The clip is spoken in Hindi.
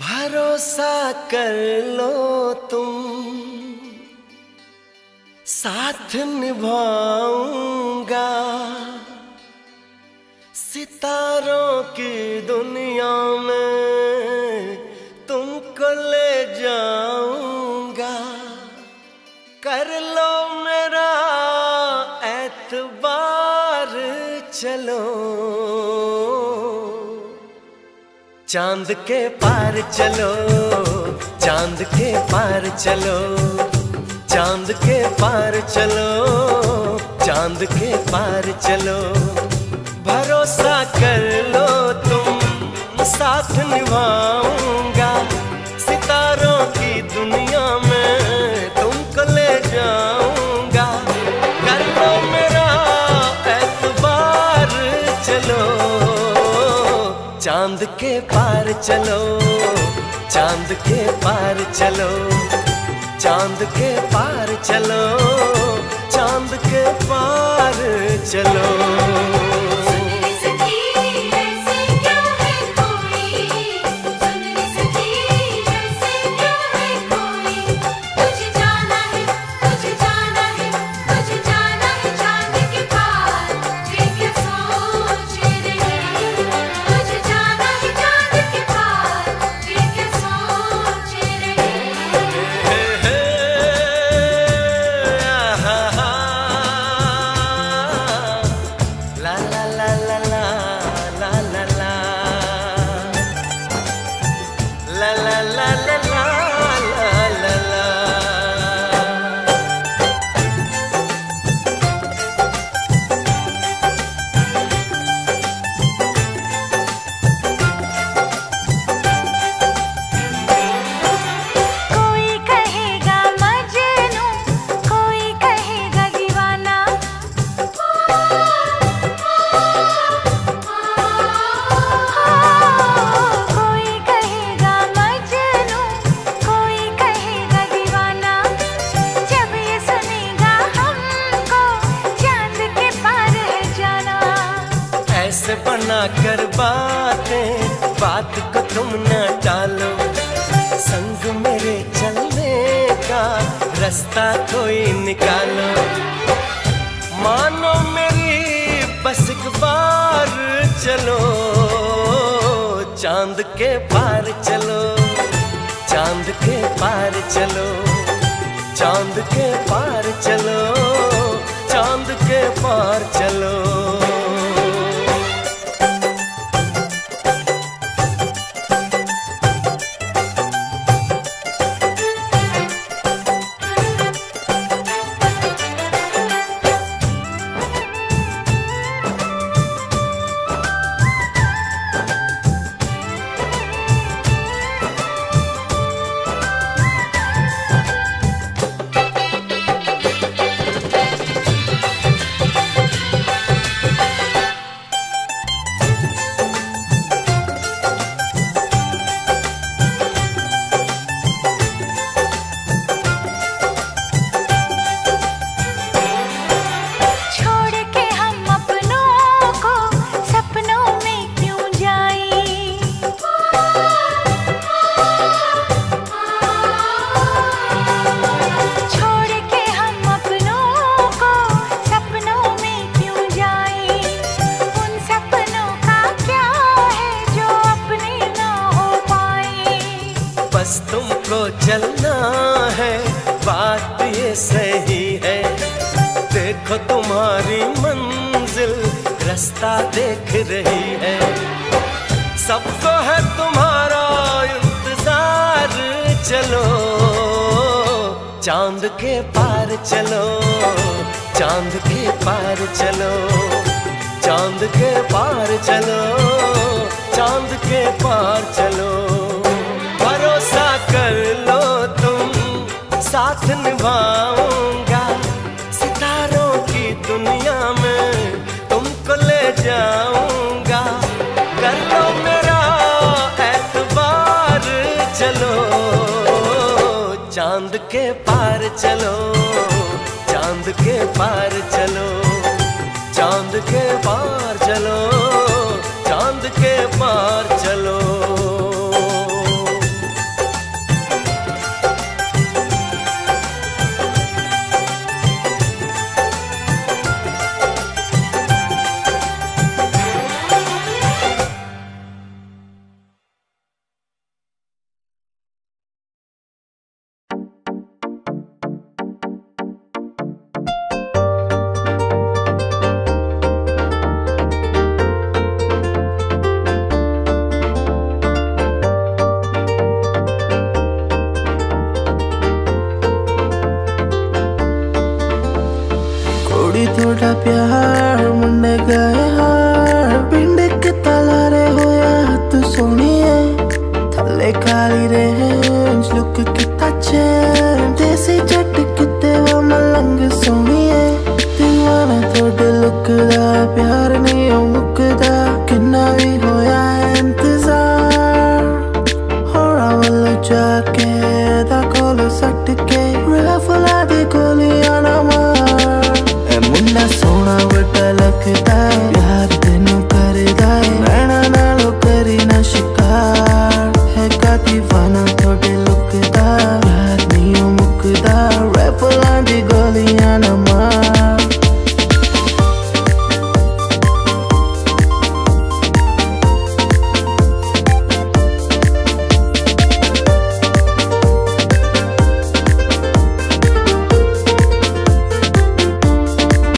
भरोसा कर लो तुम। साथ निभाऊँगा। सितारों की दुनिया में तुमको ले जाऊँगा। कर लो मेरा एतबार चलो। चाँद के पार चलो, चाँद के पार चलो, चाँद के पार चलो, चाँद के पार चलो। भरोसा कर लो तुम, साथ निभाऊँगा। सितारों की दुनिया चाँद के पार चलो, चाँद के पार चलो, चाँद के पार चलो, चाँद के पार चलो। बातें, बात को तुम न टालो। संग मेरे चलने का रास्ता कोई निकालो। मानो मेरी बस बार चलो, चाँद के पार चलो, चाँद के पार चलो, चाँद के पार चलो, चाँद के पार चलो। तुमको चलना है, बात ये सही है। देखो तुम्हारी मंजिल, रास्ता देख रही है। सबको है तुम्हारा इंतज़ार, चलो। चाँद के पार चलो, चाँद के पार चलो, चाँद के पार चलो, चाँद के पार चलो। साथ निभाऊँगा। सितारों की दुनिया में तुमको ले जाऊँगा। कर लो मेरा एतबार चलो। चाँद के पार चलो। चाँद के पार चलो। चाँद के पार चलो। चाँद के पार चलो। थोड़ा प्यार मुन्ने गए हार। पिंड के तलारे होया, तू सोनिए। थले खाली रेंज लुक किता चैन। देसी जट किते वो मलंग सोनिए। दीवाना थोड़े लुक दा, प्यार नहीं ओ मुकदा किन्ना भी होया इंतज़ार। होड़ा वाला जाके